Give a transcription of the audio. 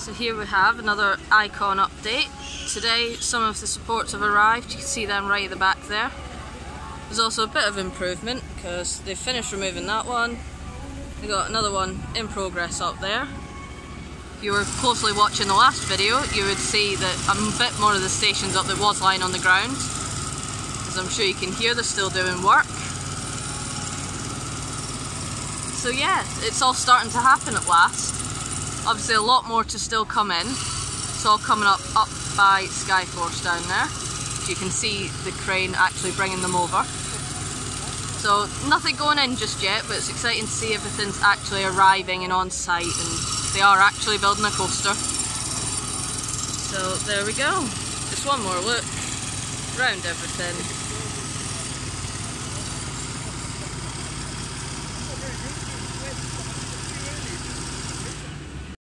So here we have another icon update. Today some of the supports have arrived, you can see them right at the back there. There's also a bit of improvement because they've finished removing that one. They got another one in progress up there. If you were closely watching the last video, you would see that a bit more of the stations up that was lying on the ground. As I'm sure you can hear, they're still doing work. So yeah, it's all starting to happen at last. Obviously a lot more to still come in. It's all coming up up by Skyforce down there. You can see the crane actually bringing them over. So nothing going in just yet, but it's exciting to see everything's actually arriving and on site and they are actually building a coaster. So there we go. Just one more look around everything.